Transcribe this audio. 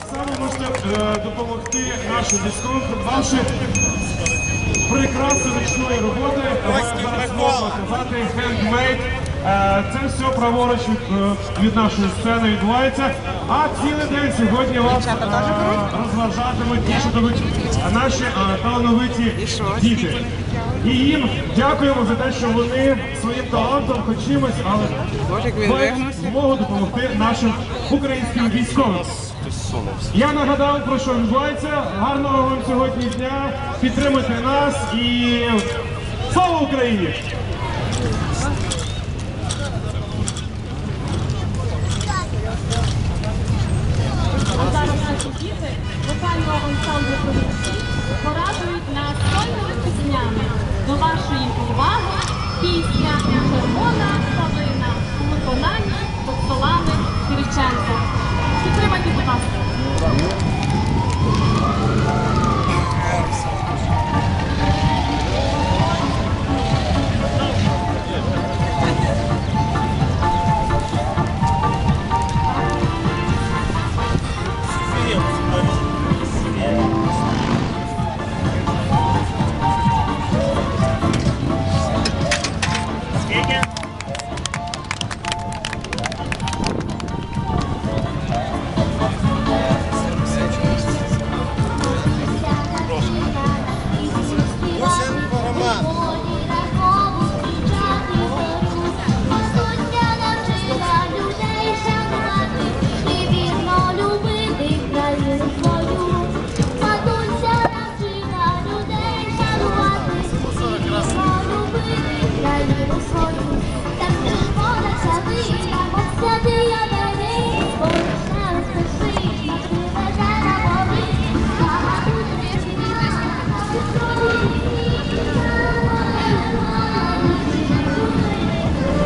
Саме можете е, допомогти нашим військовим, придбавши прекрасну ручної роботи. Зараз можна казати хендмейд. Це все праворуч від, е, від нашої сцени відбувається. А цілий день сьогодні вас е, розважатимуть, тішитимуть наші талановиті діти. І їм дякуємо за те, що вони своїм талантом, хоч чимось, але мають змогу допомогти нашим українським військовим. Я нагадав про що відбувається. Гарного вам сьогодні дня. Підтримуйте нас і слава Україні!